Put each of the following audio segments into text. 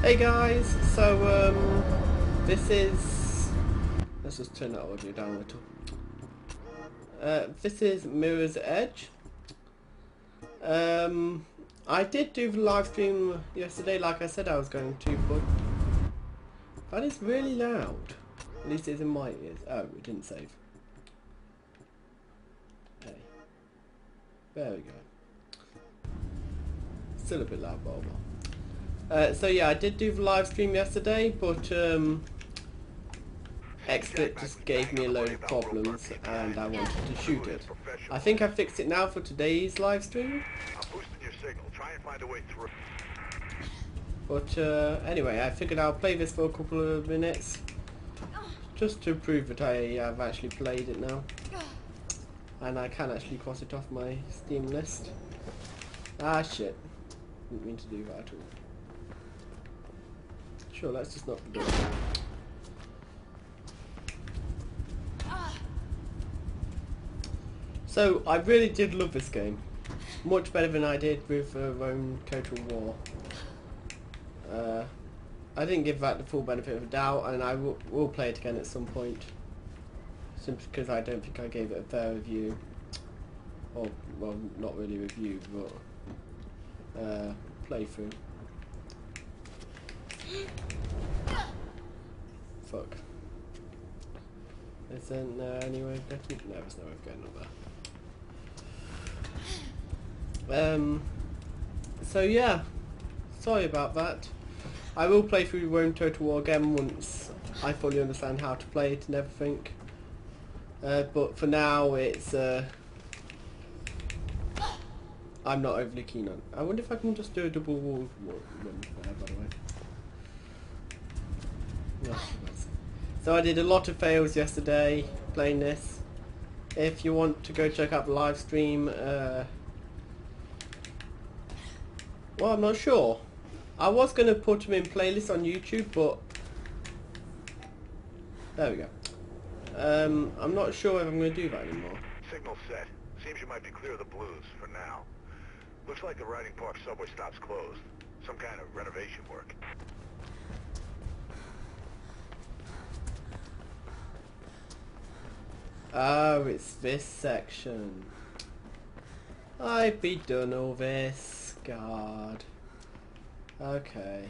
Hey guys, so um, this is. Let's just turn that audio down a little. Uh, this is Mirror's Edge. Um, I did do the live stream yesterday, like I said I was going to, but that is really loud. At least it's in my ears. Oh, it didn't save. Hey, there we go. Still a bit loud, but oh. Uh, so yeah, I did do the live stream yesterday, but um, XSplit just gave me a load of problems and I wanted to shoot it. I think I fixed it now for today's live stream. I'm boosting your signal. Try and find a way through. But uh, anyway, I figured I'll play this for a couple of minutes just to prove that I have actually played it now. And I can actually cross it off my Steam list. Ah shit. Didn't mean to do that at all. Sure, let's just knock the door. So, I really did love this game. Much better than I did with uh, Rome Total War. Uh, I didn't give that the full benefit of the doubt, and I will, will play it again at some point. Simply because I don't think I gave it a fair review. Or, well, not really review, but uh, playthrough. Fuck. Isn't there any way of getting... No, there's no way of getting up there. Um, so yeah, sorry about that. I will play through Rome Total War again once I fully understand how to play it and everything. Uh, but for now, it's... Uh, I'm not overly keen on. I wonder if I can just do a double wall run there, by the way. So I did a lot of fails yesterday playing this. If you want to go check out the live stream, uh, well, I'm not sure. I was going to put them in playlists on YouTube, but there we go. Um, I'm not sure if I'm going to do that anymore. Signal set. Seems you might be clear of the blues for now. Looks like the Riding Park subway stop's closed. Some kind of renovation work. Oh, it's this section. I've be done all this. God. Okay.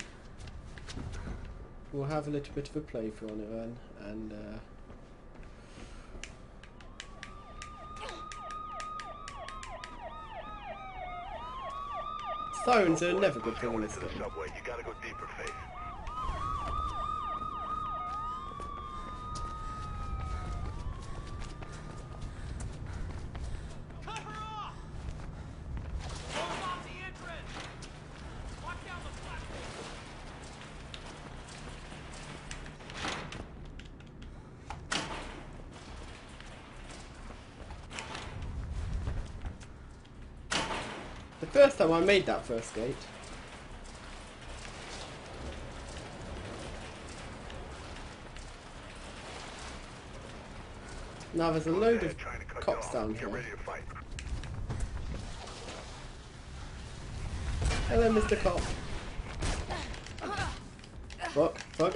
We'll have a little bit of a playthrough on it then, and uh, Sirens are never good in this game. Subway. You gotta go deeper, Faith. Cut her off! Close off the entrance! Watch out the platform! The first time I made that first gate. Now there's a load of cops down Get here. ready to fight. Hello, Mr. Cop. Fuck, fuck.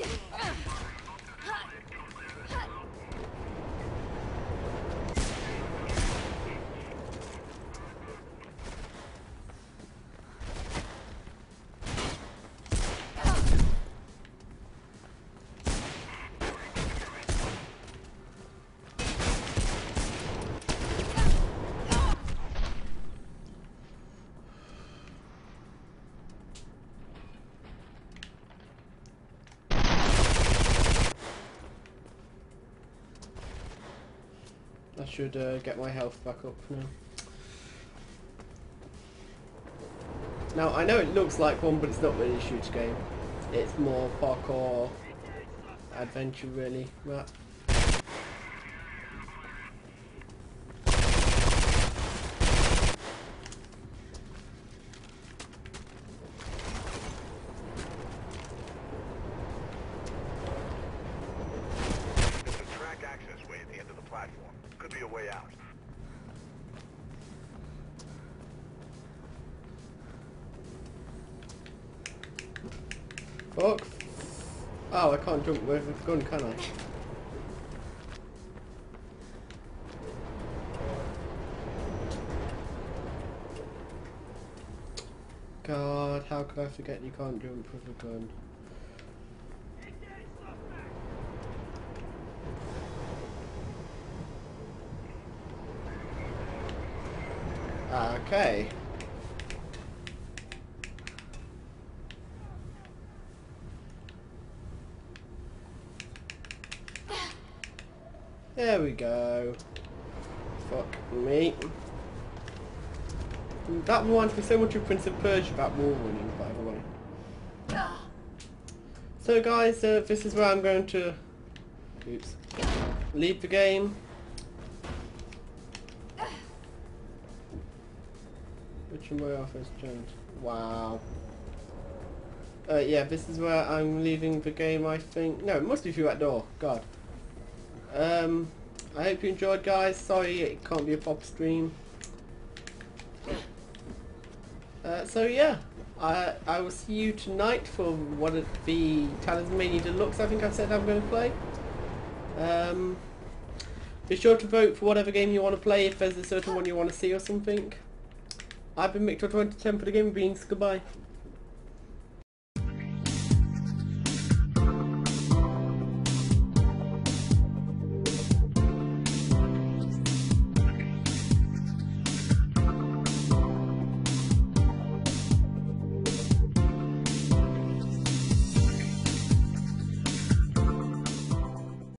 I should uh, get my health back up now. Now, I know it looks like one, but it's not really a shooter game. It's more parkour adventure, really. There's a track access way at the end of the platform. Could be a way out. Fuck. Oh, I can't jump with a gun, can I? God, how could I forget you can't jump with a gun? Okay. There we go. Fuck me. That reminds me so much of Prince of Persia about wall running, by the way. So guys, uh, this is where I'm going to oops, leave the game. Which way off has? Wow. Uh, yeah, this is where I'm leaving the game, I think. No, it must be through that door. God. Um, I hope you enjoyed, guys. Sorry it can't be a pop stream. Uh, so yeah, I I will see you tonight for one of the Talismania Deluxe. I think I said I'm going to play. Um, be sure to vote for whatever game you want to play if there's a certain one you want to see or something. I've been Mictor2010 for the Gamer Beans. Goodbye.